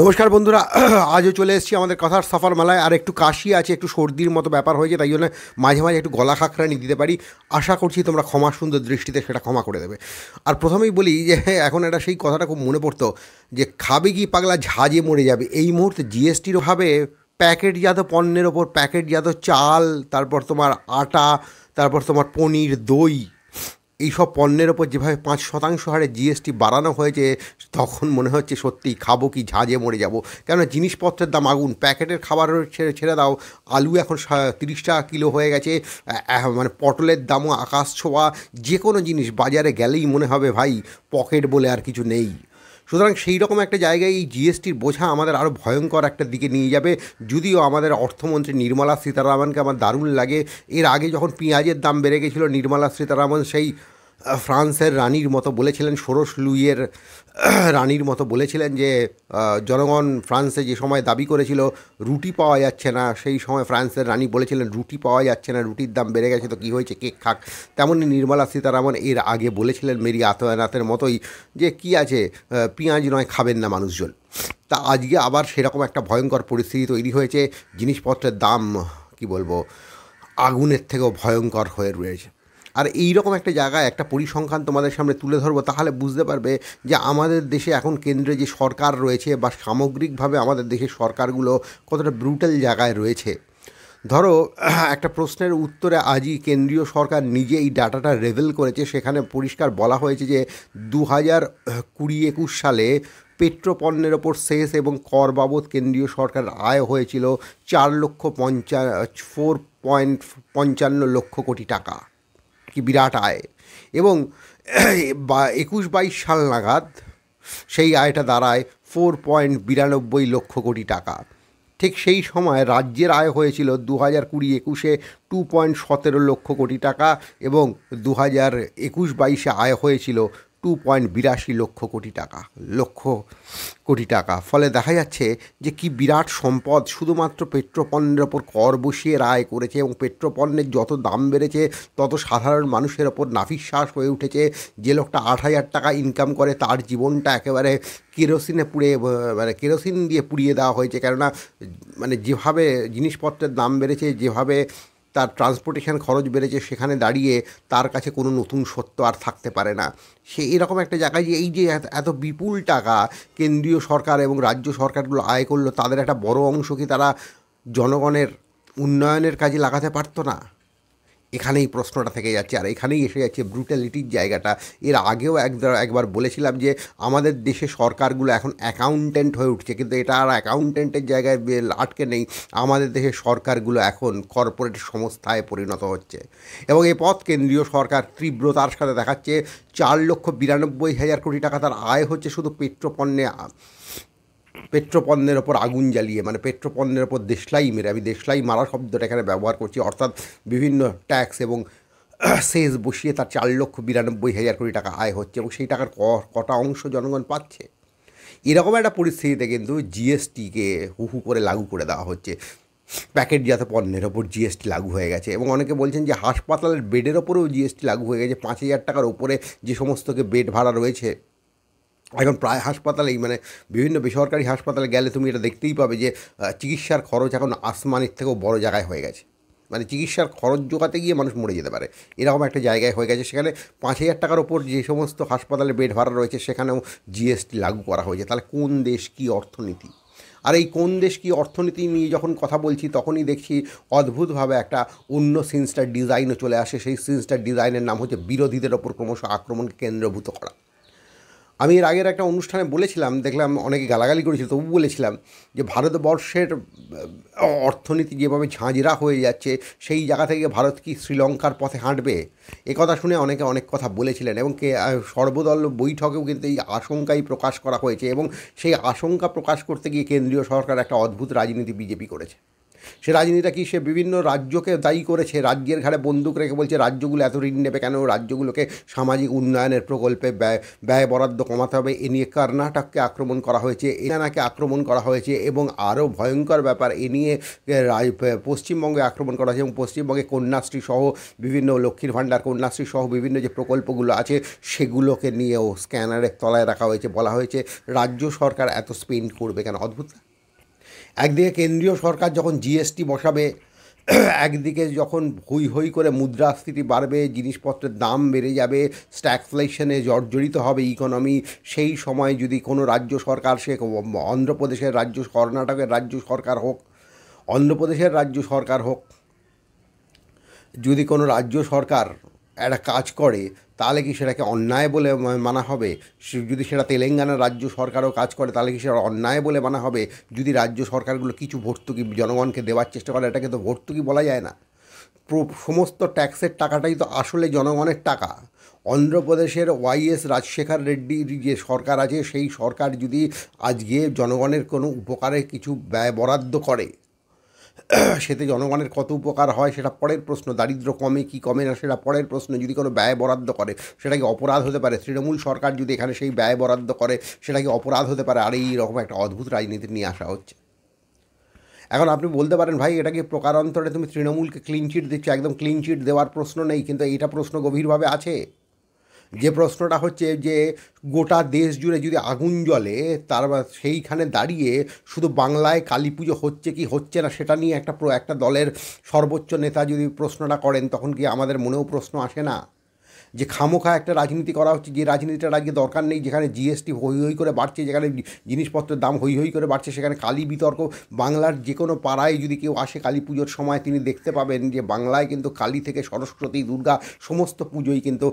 নমস্কার বন্ধুরা, আজও চলে এসেছি আমাদের কথার সফর মেলায়। আর একটু কাশি আছে, একটু সর্দির মতো ব্যাপার হয়েছে তাই জন্য মাঝে মাঝে একটু গলা খাকরানি দিতে পারি। আশা করছি তোমরা ক্ষমা সুন্দর দৃষ্টিতে সেটা ক্ষমা করে দেবে। আর প্রথমেই বলি যে এখন এটা সেই কথাটা খুব মনে পড়তো যে, খাবে কি পাগলা ঝাঁজে মরে যাবে। এই মুহূর্তে জিএসটির ভাবে প্যাকেটজাত পণ্যের ওপর প্যাকেটজাত চাল, তারপর তোমার আটা, তারপর তোমার পনির দই এইসব পণ্যের ওপর যেভাবে পাঁচ শতাংশ হারে জিএসটি বাড়ানো হয়েছে, তখন মনে হচ্ছে সত্যি খাব কি ঝাঁজে মরে যাব। কেন জিনিসপত্রের দাম, আগুন, প্যাকেটের খাবার ছেড়ে ছেড়ে দাও, আলু এখন তিরিশ টাকা কিলো হয়ে গেছে মানে পটলের দামও আকাশ ছোঁয়া যে কোনো জিনিস বাজারে গেলেই মনে হবে ভাই, পকেট বলে আর কিছু নেই। সুতরাং সেই রকম একটা জায়গায় এই জিএসটির বোঝা আমাদের আরও ভয়ঙ্কর একটা দিকে নিয়ে যাবে। যদিও আমাদের অর্থমন্ত্রী নির্মলা সীতারামনকে আমার দারুণ লাগে। এর আগে যখন পেঁয়াজের দাম বেড়ে গেছিল, নির্মলা সীতারামন সেই ফ্রান্সের রানীর মতো বলেছিলেন, ষোড়শ লুইয়ের রানীর মতো বলেছিলেন যে জনগণ ফ্রান্সে যে সময় দাবি করেছিল, রুটি পাওয়া যাচ্ছে না, সেই সময় ফ্রান্সের রানী বলেছিলেন, রুটি পাওয়া যাচ্ছে না, রুটির দাম বেড়ে গেছে, তো কী হয়েছে, কেক খাক। তেমনই নির্মলা সীতারামন এর আগে বলেছিলেন মেরি আতনাথের মতোই যে, কি আছে পেঁয়াজ নয়, খাবেন না মানুষজন। তা আজকে আবার সেরকম একটা ভয়ঙ্কর পরিস্থিতি তৈরি হয়েছে, জিনিসপত্রের দাম, কি বলব, আগুনের থেকেও ভয়ঙ্কর হয়ে রয়েছে। আর এই রকম একটা জায়গায় একটা পরিসংখ্যান তোমাদের সামনে তুলে ধরবো, তাহলে বুঝতে পারবে যে আমাদের দেশে এখন কেন্দ্রে যে সরকার রয়েছে বা সামগ্রিকভাবে আমাদের দেশের সরকারগুলো কতটা ব্রুটাল জায়গায় রয়েছে। ধরো, একটা প্রশ্নের উত্তরে আজই কেন্দ্রীয় সরকার নিজে এই ডাটাটা রেভেল করেছে, সেখানে পরিষ্কার বলা হয়েছে যে দু হাজার কুড়ি একুশ সালে পেট্রোপণ্যের ওপর শেষ এবং কর বাবদ কেন্দ্রীয় সরকার আয় হয়েছিল চার লক্ষ পঞ্চা ফোর পয়েন্ট পঞ্চান্ন লক্ষ কোটি টাকা। কি বিরাট আয়? এবং বা একুশ বাইশ সাল নাগাদ সেই আয়টা দাঁড়ায় ফোর পয়েন্ট বিরানব্বই লক্ষ কোটি টাকা। ঠিক সেই সময় রাজ্যের আয় হয়েছিল দু হাজার কুড়ি একুশে টু পয়েন্ট সতেরো লক্ষ কোটি টাকা এবং দু হাজার একুশ বাইশে আয় হয়েছিল টু পয়েন্ট বিরাশি লক্ষ কোটি টাকা, লক্ষ কোটি টাকা। ফলে দেখা যাচ্ছে যে কি বিরাট সম্পদ শুধুমাত্র পেট্রোপণ্যের ওপর কর বসিয়ে রায় করেছে এবং পেট্রোপণ্যের যত দাম বেড়েছে, তত সাধারণ মানুষের ওপর নাফিশ্বাস হয়ে উঠেছে। যে লোকটা আট হাজার টাকা ইনকাম করে, তার জীবনটা একেবারে কেরোসিনে পুড়ে মানে কেরোসিন দিয়ে পুড়িয়ে দেওয়া হয়েছে। কেননা মানে যেভাবে জিনিসপত্রের দাম বেড়েছে, যেভাবে তার ট্রান্সপোর্টেশন খরচ বেড়েছে, সেখানে দাঁড়িয়ে তার কাছে কোনো নতুন সত্য আর থাকতে পারে না। সে এরকম একটা জায়গায় যে এই যে এত বিপুল টাকা কেন্দ্রীয় সরকার এবং রাজ্য সরকারগুলো আয় করল, তাদের একটা বড় অংশ কি তারা জনগণের উন্নয়নের কাজে লাগাতে পারতো না? এখানেই প্রশ্নটা থেকে যাচ্ছে, আর এখানেই এসে যাচ্ছে ব্রুটালিটির জায়গাটা। এর আগেও এক একবার বলেছিলাম যে, আমাদের দেশে সরকারগুলো এখন অ্যাকাউন্টেন্ট হয়ে উঠছে, কিন্তু এটা আর অ্যাকাউন্টেন্টের জায়গায় আটকে নেই। আমাদের দেশের সরকারগুলো এখন কর্পোরেট সংস্থায় পরিণত হচ্ছে। এবং এ পথ কেন্দ্রীয় সরকার তীব্রতার সাথে দেখাচ্ছে, চার লক্ষ বিরানব্বই হাজার কোটি টাকা তার আয় হচ্ছে শুধু পেট্রোপণ্যে পেট্রোপণ্যের ওপর আগুন জ্বালিয়ে মানে পেট্রোপণ্যের ওপর দেশলাই মেরে, আমি দেশলাই মারা শব্দটা এখানে ব্যবহার করছি, অর্থাৎ বিভিন্ন ট্যাক্স এবং সেস বসিয়ে তার চার লক্ষ বিরানব্বই হাজার কোটি টাকা আয় হচ্ছে এবং সেই টাকার কটা অংশ জনগণ পাচ্ছে। এরকম একটা পরিস্থিতিতে কিন্তু জিএসটিকে হু হু করে লাগু করে দেওয়া হচ্ছে। প্যাকেটজাত পণ্যের ওপর জিএসটি লাগু হয়ে গেছে এবং অনেকে বলছেন যে হাসপাতালের বেডের ওপরেও জিএসটি লাগু হয়ে গেছে, পাঁচ হাজার টাকার ওপরে যে সমস্তকে বেড ভাড়া রয়েছে এখন প্রায় হাসপাতালেই মানে বিভিন্ন বেসরকারি হাসপাতালে গেলে তুমি এটা দেখতেই পাবে যে চিকিৎসার খরচ এখন আসমানের থেকেও বড় জায়গায় হয়ে গেছে। মানে চিকিৎসার খরচ জোগাতে গিয়ে মানুষ মরে যেতে পারে। এরকম একটা জায়গায় হয়ে গেছে। সেখানে পাঁচ হাজার টাকার ওপর যে সমস্ত হাসপাতালে বেড ভাড়া রয়েছে, সেখানেও জিএসটি লাগু করা হয়েছে। তাহলে কোন দেশ কী অর্থনীতি? আর এই কোন দেশ কী অর্থনীতি নিয়ে যখন কথা বলছি, তখনই দেখছি অদ্ভুতভাবে একটা অন্য সিন্সটার ডিজাইনও চলে আসে। সেই সিন্সটার ডিজাইনের নাম হচ্ছে বিরোধীদের ওপর ক্রমশ আক্রমণকে কেন্দ্রভূত করা। আমি এর আগের একটা অনুষ্ঠানে বলেছিলাম, দেখলাম অনেকে গালাগালি করেছিল, তবু বলেছিলাম যে ভারতবর্ষের অর্থনীতি যেভাবে ঝাঁঝরা হয়ে যাচ্ছে, সেই জায়গা থেকে ভারত কি শ্রীলঙ্কার পথে হাঁটবে? এ কথা শুনে অনেকে অনেক কথা বলেছিলেন এবং কে সর্বদল বৈঠকেও কিন্তু এই আশঙ্কাই প্রকাশ করা হয়েছে এবং সেই আশঙ্কা প্রকাশ করতে গিয়ে কেন্দ্রীয় সরকার একটা অদ্ভুত রাজনীতি বিজেপি করেছে। সে রাজনীতিটা কি সে বিভিন্ন রাজ্যকে দায়ী করেছে? রাজ্যের ঘাড়ে বন্দুক রেখে বলছে, রাজ্যগুলো এত ঋণ নেবে কেন? রাজ্যগুলোকে সামাজিক উন্নয়নের প্রকল্পে ব্যয় ব্যয় বরাদ্দ কমাতে হবে। এ নিয়ে কর্ণাটককে আক্রমণ করা হয়েছে এনানাকে আক্রমণ করা হয়েছে এবং আরও ভয়ঙ্কর ব্যাপার, এ নিয়ে পশ্চিমবঙ্গে আক্রমণ করা হয়েছে এবং পশ্চিমবঙ্গে কন্যাশ্রী সহ বিভিন্ন লক্ষ্মীর ভাণ্ডার, কন্যাশ্রী সহ বিভিন্ন যে প্রকল্পগুলো আছে, সেগুলোকে নিয়েও স্ক্যানারের তলায় রাখা হয়েছে, বলা হয়েছে, রাজ্য সরকার এত স্পেন্ড করবে কেন? অদ্ভুত। একদিকে কেন্দ্রীয় সরকার যখন জিএসটি বসাবে, একদিকে যখন হই হই করে মুদ্রাস্ফীতি বাড়বে, জিনিসপত্রের দাম বেড়ে যাবে স্ট্যাকফ্লেশনে জর্জরিত হবে ইকোনমি সেই সময় যদি কোনো রাজ্য সরকার, সে অন্ধ্রপ্রদেশের রাজ্য, কর্ণাটকের রাজ্য সরকার হোক, অন্ধ্রপ্রদেশের রাজ্য সরকার হোক, যদি কোনো রাজ্য সরকার একটা কাজ করে, তাহলে কি সেটাকে অন্যায় বলে মানা হবে? যদি সেটা তেলেঙ্গানা রাজ্য সরকারও কাজ করে, তাহলে কি সেটা অন্যায় বলে মানা হবে? যদি রাজ্য সরকারগুলো কিছু ভর্তুকি জনগণকে দেওয়ার চেষ্টা করে, এটাকে তো ভর্তুকি বলা যায় না। সমস্ত ট্যাক্সের টাকাটাই তো আসলে জনগণের টাকা। অন্ধ্রপ্রদেশের ওয়াইএস রাজশেখর রেড্ডির যে সরকার আছে, সেই সরকার যদি আজকে জনগণের কোনো উপকারে কিছু ব্যয় বরাদ্দ করে সেতে জনগণের কত উপকার হয়? সেটা পরের প্রশ্ন। দারিদ্র কমে কি কমে না, সেটা পরের প্রশ্ন। যদি কোনো ব্যয় বরাদ্দ করে, সেটা কি অপরাধ হতে পারে? তৃণমূল সরকার যদি এখানে সেই ব্যয় বরাদ্দ করে, সেটা কি অপরাধ হতে পারে? আর, এই রকম একটা অদ্ভুত রাজনীতি নিয়ে আসা হচ্ছে। এখন আপনি বলতে পারেন, ভাই এটাকে প্রকারান্তরে তুমি তৃণমূলকে ক্লিন চিট দিচ্ছ? একদম ক্লিন চিট দেওয়ার প্রশ্ন নেই, কিন্তু এইটা প্রশ্ন গভীরভাবে আছে? যে প্রশ্নটা হচ্ছে যে গোটা দেশ জুড়ে যদি আগুন জ্বলে, তার সেইখানে দাঁড়িয়ে শুধু বাংলায় কালী পুজো হচ্ছে কি হচ্ছে না, সেটা নিয়ে একটা একটা দলের সর্বোচ্চ নেতা যদি প্রশ্নটা করেন, তখন কি আমাদের মনেও প্রশ্ন আসে না? যে খামোখা একটা রাজনীতি করা হচ্ছে, যে রাজনীতিটা আজকে দরকার নেই, যেখানে জিএসটি হই হই করে বাড়ছে, যেখানে জিনিসপত্রের দাম হই হই করে বাড়ছে, সেখানে কালী বিতর্ক, বাংলার যে কোনো পাড়ায় যদি কেউ আসে কালী পুজোর সময়, তিনি দেখতে পাবেন যে বাংলায় কিন্তু কালী থেকে সরস্বতী, দুর্গা, সমস্ত পুজোই কিন্তু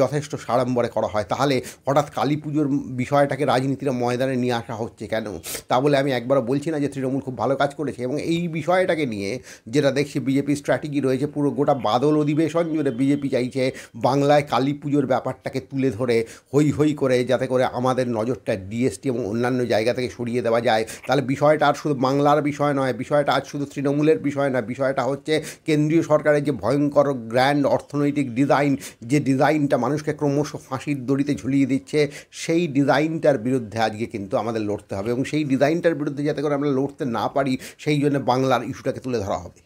যথেষ্ট সাড়ম্বরে করা হয়। তাহলে হঠাৎ কালী পুজোর বিষয়টাকে রাজনীতির ময়দানে নিয়ে আসা হচ্ছে কেন? তা বলে আমি একবারও বলছি না যে তৃণমূল খুব ভালো কাজ করেছে এবং এই বিষয়টাকে নিয়ে যেটা দেখছি, বিজেপির স্ট্র্যাটেজি রয়েছে, পুরো গোটা বাদল অধিবেশন জুড়ে বিজেপি চাইছে বাংলায় বাংলায় কালী পুজোর ব্যাপারটাকে তুলে ধরে হই হই করে যাতে করে আমাদের নজরটা ডিএসটি এবং অন্যান্য জায়গা থেকে সরিয়ে দেওয়া যায়। তাহলে বিষয়টা আর শুধু বাংলার বিষয় নয়, বিষয়টা আজ শুধু তৃণমূলের বিষয় না বিষয়টা হচ্ছে কেন্দ্রীয় সরকারের যে ভয়ঙ্কর গ্র্যান্ড অর্থনৈতিক ডিজাইন যে ডিজাইনটা মানুষকে ক্রমশ ফাঁসির দড়িতে ঝুলিয়ে দিচ্ছে, সেই ডিজাইনটার বিরুদ্ধে আজকে কিন্তু আমাদের লড়তে হবে। এবং সেই ডিজাইনটার বিরুদ্ধে যাতে করে আমরা লড়তে না পারি, সেই জন্য বাংলার ইস্যুটাকে তুলে ধরা হবে।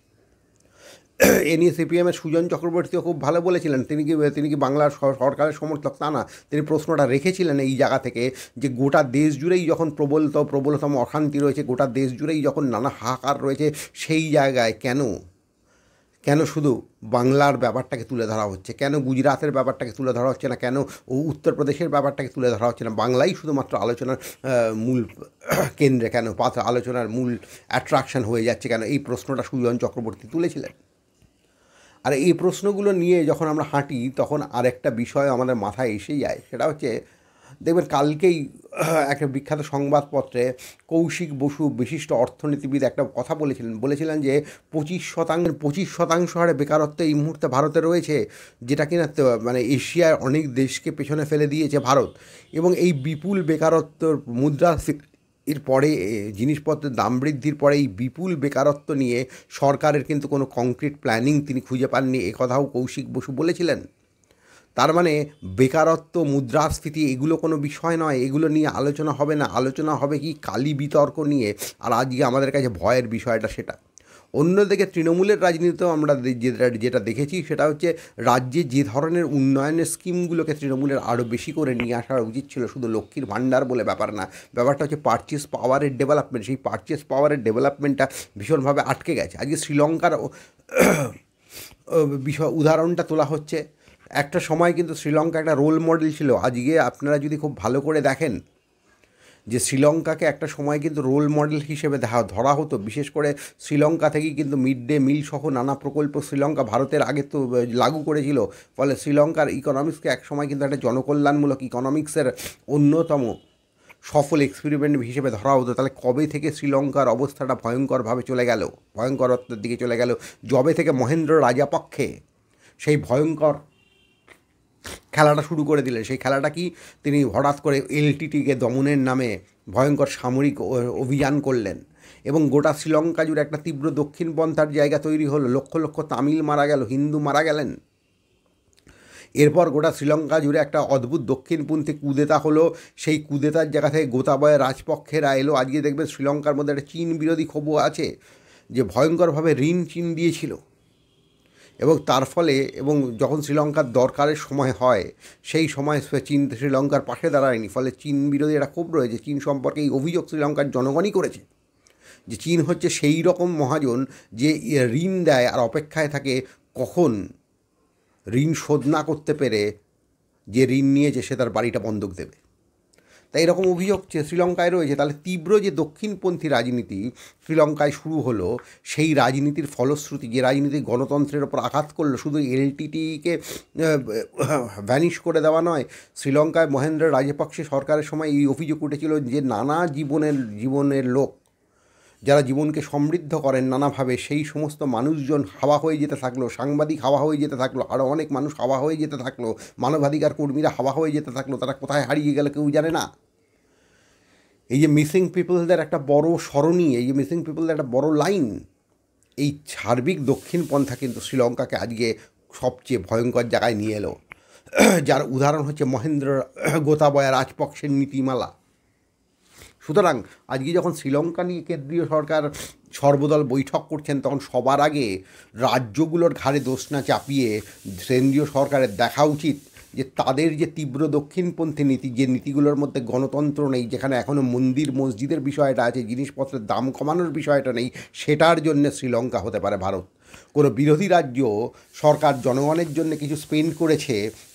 এ নিয়ে সিপিএমের সুজন চক্রবর্তীও খুব ভালো বলেছিলেন। তিনি কি তিনি কি বাংলার সরকারের সমর্থক? তা না। তিনি প্রশ্নটা রেখেছিলেন এই জায়গা থেকে যে গোটা দেশ জুড়েই যখন প্রবলত, প্রবলতম অশান্তি রয়েছে, গোটা দেশ জুড়েই যখন নানা হাহাকার রয়েছে, সেই জায়গায় কেন? কেন শুধু বাংলার ব্যাপারটাকে তুলে ধরা হচ্ছে? কেন গুজরাতের ব্যাপারটাকে তুলে ধরা হচ্ছে না? কেন উত্তরপ্রদেশের ব্যাপারটাকে তুলে ধরা হচ্ছে না? বাংলাই শুধুমাত্র আলোচনার মূল কেন্দ্রে কেন? পাত্র আলোচনার মূল অ্যাট্রাকশন হয়ে যাচ্ছে কেন? এই প্রশ্নটা সুজন চক্রবর্তী তুলেছিলেন। আর এই প্রশ্নগুলো নিয়ে যখন আমরা হাঁটি, তখন আরেকটা বিষয় আমাদের মাথায় এসে যায়, সেটা হচ্ছে, দেখবেন কালকেই একটা বিখ্যাত সংবাদপত্রে কৌশিক বসু বিশিষ্ট অর্থনীতিবিদ একটা কথা বলেছিলেন। বলেছিলেন যে, পঁচিশ শতাংশ পঁচিশ শতাংশ হারে বেকারত্ব এই মুহূর্তে ভারতে রয়েছে, যেটা কিনা মানে এশিয়ার অনেক দেশকে পেছনে ফেলে দিয়েছে ভারত। এবং এই বিপুল বেকারত্ব মুদ্রা এর পরে জিনিসপত্রের দাম বৃদ্ধির পরে এই বিপুল বেকারত্ব নিয়ে সরকারের কিন্তু কোনো কংক্রিট প্ল্যানিং তিনি খুঁজে পাননি একথাও কৌশিক বসু বলেছিলেন। তার মানে বেকারত্ব, মুদ্রাস্ফীতি এগুলো কোনো বিষয় নয়, এগুলো নিয়ে আলোচনা হবে না, আলোচনা হবে কি কালি বিতর্ক নিয়ে, আর আজকে আমাদের কাছে ভয়ের বিষয়টা সেটা। অন্যদিকে তৃণমূলের রাজনীতিতেও আমরা যেটা যেটা দেখেছি সেটা হচ্ছে রাজ্যে যে ধরনের উন্নয়নের স্কিমগুলোকে তৃণমূলের আরও বেশি করে নিয়ে আসা উচিত ছিল শুধু লক্ষ্মীর ভাণ্ডার বলে ব্যাপার না। ব্যাপারটা হচ্ছে পারচেস পাওয়ারের ডেভেলপমেন্ট সেই পারচেস পাওয়ারের ডেভেলপমেন্টটা ভীষণভাবে আটকে গেছে। আজকে শ্রীলঙ্কার বিষয় উদাহরণটা তোলা হচ্ছে। একটা সময় কিন্তু শ্রীলঙ্কা একটা রোল মডেল ছিল। আজকে আপনারা যদি খুব ভালো করে দেখেন যে শ্রীলঙ্কাকে একটা সময় কিন্তু রোল মডেল হিসেবে ধরা হতো। বিশেষ করে শ্রীলঙ্কা থেকেই কিন্তু মিড ডে মিল সহ নানা প্রকল্প শ্রীলঙ্কা ভারতের আগে তো লাগু করেছিল। ফলে শ্রীলঙ্কার ইকোনমিক্সকে এক সময় কিন্তু একটা জনকল্যাণমূলক ইকোনমিক্সের অন্যতম সফল এক্সপেরিমেন্ট হিসেবে ধরা হতো। তাহলে কবে থেকে শ্রীলঙ্কার অবস্থাটা ভয়ঙ্করভাবে চলে গেল? ভয়ঙ্করত্বের দিকে চলে গেল। জবে থেকে মহেন্দ্র রাজাপক্ষে সেই ভয়ঙ্কর খেলাটা শুরু করে দিলেন। সেই খেলাটা কি তিনি হঠাৎ করে এলটিটিকে দমনের নামে ভয়ঙ্কর সামরিক অভিযান করলেন এবং গোটা শ্রীলঙ্কা জুড়ে একটা তীব্র দক্ষিণপন্থার জায়গা তৈরি হলো, লক্ষ লক্ষ তামিল মারা গেল, হিন্দু মারা গেলেন। এরপর গোটা শ্রীলঙ্কা জুড়ে একটা অদ্ভুত দক্ষিণপন্থী কুদেতা হলো, সেই কুদেতার জায়গা থেকে গোতাবয় রাজপক্ষেরা এলো। আজকে দেখবেন শ্রীলঙ্কার মধ্যে একটা চীন বিরোধী ক্ষোভও আছে, যে ভয়ঙ্করভাবে ঋণ চীন দিয়েছিল। এবং তার ফলে এবং যখন শ্রীলঙ্কার দরকারের সময় হয়, সেই সময় চীন, শ্রীলঙ্কার পাশে দাঁড়ায়নি। ফলে চীন বিরোধী একটা ক্ষোভ রয়েছে। চীন সম্পর্কে এই অভিযোগ শ্রীলঙ্কার জনগণই করেছে যে চীন হচ্ছে সেই রকম মহাজন যে ঋণ দেয় আর অপেক্ষায় থাকে কখন ঋণ শোধ না করতে পেরে যে ঋণ নিয়েছে সে তার বাড়িটা বন্ধক দেবে। তাই এরকম অভিযোগ শ্রীলঙ্কায় রয়েছে, তাহলে তীব্র যে দক্ষিণপন্থী রাজনীতি শ্রীলঙ্কায় শুরু হলো, সেই রাজনীতির ফলশ্রুতি, যে রাজনীতি গণতন্ত্রের ওপর আঘাত করল, শুধু এলটিটিকে ভ্যানিশ করে দেওয়া নয়, শ্রীলঙ্কায় মহেন্দ্র রাজপক্ষে সরকারের সময় এই অভিযোগ উঠেছিল যে নানা জীবনের জীবনের লোক যারা জীবনকে সমৃদ্ধ করেন নানাভাবে, সেই সমস্ত মানুষজন হাওয়া হয়ে যেতে থাকল, সাংবাদিক হাওয়া হয়ে যেতে থাকল আরও অনেক মানুষ হাওয়া হয়ে যেতে থাকল, মানবাধিকার কর্মীরা হাওয়া হয়ে যেতে থাকল, তারা কোথায় হারিয়ে গেল কেউ জানে না। এই যে মিসিং পিপলদের একটা বড় সরণি, এই যে মিসিং পিপলদের একটা বড় লাইন এই সার্বিক দক্ষিণ পন্থা কিন্তু শ্রীলঙ্কাকে আজকে সবচেয়ে ভয়ঙ্কর জায়গায় নিয়ে এলো। যার উদাহরণ হচ্ছে মহেন্দ্র গোতাবয়া রাজপক্ষের নীতিমালা। সুতরাং আজকে যখন শ্রীলঙ্কা নিয়ে কেন্দ্রীয় সরকার সর্বদল বৈঠক করছেন, তখন সবার আগে রাজ্যগুলোর ঘাড়ে দোষ না চাপিয়ে কেন্দ্রীয় সরকারের দেখা উচিত যে তাদের যে তীব্র দক্ষিণপন্থী নীতি, যে নীতিগুলোর মধ্যে গণতন্ত্র নেই, যেখানে এখনও মন্দির মসজিদের বিষয়টা আছে, জিনিসপত্রের দাম কমানোর বিষয়টা নেই, সেটার জন্য শ্রীলঙ্কা হতে পারে ভারত। কোনো বিরোধী রাজ্য সরকার জনগণের জন্য কিছু স্পেন্ড করেছে,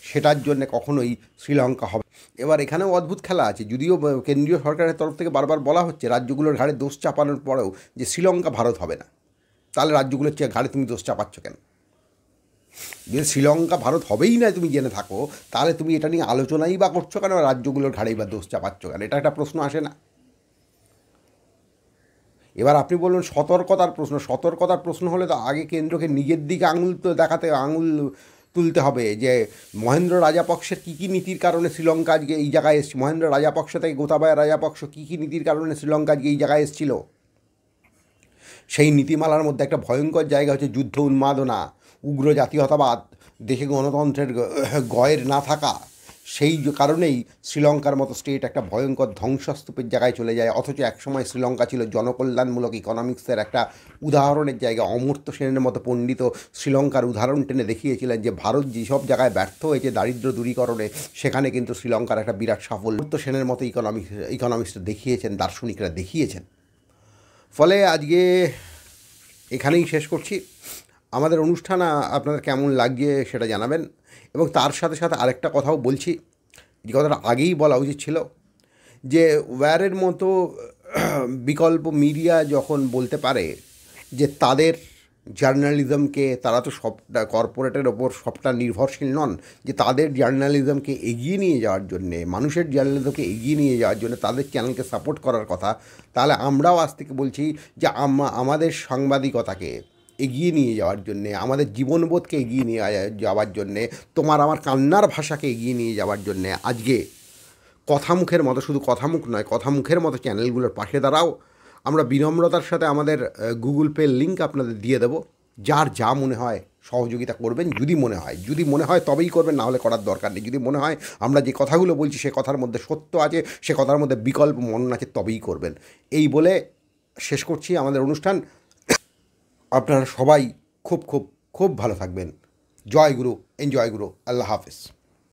সেটার জন্য কখনোই শ্রীলঙ্কা হবে এবার এখানেও অদ্ভুত খেলা আছে। যদিও কেন্দ্রীয় সরকারের তরফ থেকে বারবার বলা হচ্ছে, রাজ্যগুলোর ঘাড়ে দোষ চাপানোর পরেও যে শ্রীলঙ্কা, ভারত হবে না। তাহলে রাজ্যগুলোর চেয়ে ঘাড়ে তুমি দোষ চাপাচ্ছ কেন? যদি শ্রীলঙ্কা, ভারত হবেই না তুমি জেনে থাকো, তাহলে তুমি এটা নিয়ে আলোচনাই বা করছ কেন? রাজ্যগুলোর ঘাড়েই বা দোষ চাপাচ্ছ কেন? এটা একটা প্রশ্ন আসে না। এবার আপনি বলুন, সতর্কতার প্রশ্ন। সতর্কতার প্রশ্ন হলে তো আগে কেন্দ্রকে নিজের দিকে আঙুল তো দেখাতে, আঙুল তুলতে হবে যে মহেন্দ্র রাজাপক্ষের কী কী নীতির কারণে শ্রীলঙ্কা আজকে এই জায়গায় এসছে মহেন্দ্র রাজাপক্ষ থেকে গোতাবায়া রাজাপক্ষ কী কী নীতির কারণে শ্রীলঙ্কা আজকে এই জায়গায় এসেছিল? সেই নীতিমালার মধ্যে একটা ভয়ঙ্কর জায়গা হচ্ছে যুদ্ধ উন্মাদনা, উগ্র জাতীয়তাবাদ দেশে গণতন্ত্রের গয়ের না থাকা। সেই কারণেই শ্রীলঙ্কার মতো স্টেট একটা ভয়ঙ্কর ধ্বংসস্তূপের জায়গায় চলে যায়। অথচ একসময় শ্রীলঙ্কা ছিল জনকল্যাণমূলক ইকোনমিক্সের একটা উদাহরণের জায়গা অমূর্ত সেনের মতো পণ্ডিত শ্রীলঙ্কার উদাহরণ টেনে দেখিয়েছিলেন যে, ভারত যেসব জায়গায় ব্যর্থ হয়েছে দারিদ্র দূরীকরণে, সেখানে কিন্তু শ্রীলঙ্কার একটা বিরাট সাফল্য। অমূর্ত সেনের মতো ইকোনমিক্স ইকোনমিক্স দেখিয়েছেন, দার্শনিকরা দেখিয়েছেন। ফলে আজকে এখানেই শেষ করছি। আমাদের অনুষ্ঠান, আপনাদের কেমন লাগছে সেটা জানাবেন। এবং তার সাথে সাথে আরেকটা কথাও বলছি, যে কথাটা আগেই বলা উচিত ছিল, যে ওয়্যারের মতো বিকল্প মিডিয়া যখন বলতে পারে যে তাদের জার্নালিজমকে, তারা তো সবটা কর্পোরেটের ওপর সবটা নির্ভরশীল নন, যে তাদের জার্নালিজমকে এগিয়ে নিয়ে যাওয়ার জন্যে, মানুষের জার্নালিজমকে এগিয়ে নিয়ে যাওয়ার জন্য তাদের চ্যানেলকে সাপোর্ট করার কথা, তাহলে আমরাও আজ থেকে বলছি যে আমাদের সাংবাদিকতাকে এগিয়ে নিয়ে যাওয়ার জন্যে, আমাদের জীবনবোধকে এগিয়ে নিয়ে যাওয়ার জন্যে, তোমার আমার কান্নার ভাষাকে এগিয়ে নিয়ে যাওয়ার জন্যে আজকে কথামুখের মতো, শুধু কথামুখ নয় কথামুখের মতো চ্যানেলগুলোর পাশে দাঁড়াও। আমরা বিনম্রতার সাথে আমাদের গুগল পে লিঙ্ক আপনাদের দিয়ে দেবো। যার যা মনে হয় সহযোগিতা করবেন, যদি মনে হয়, যদি মনে হয় তবেই করবেন না হলে করার দরকার নেই। যদি মনে হয় আমরা যে কথাগুলো বলছি, সে কথার মধ্যে সত্য আছে, সে কথার মধ্যে বিকল্প মনন আছে, তবেই করবেন। এই বলে শেষ করছি আমাদের অনুষ্ঠান। আপনারা সবাই খুব খুব খুব ভালো থাকবেন। জয় গুরু এনজয় গুরু আল্লাহ হাফিজ।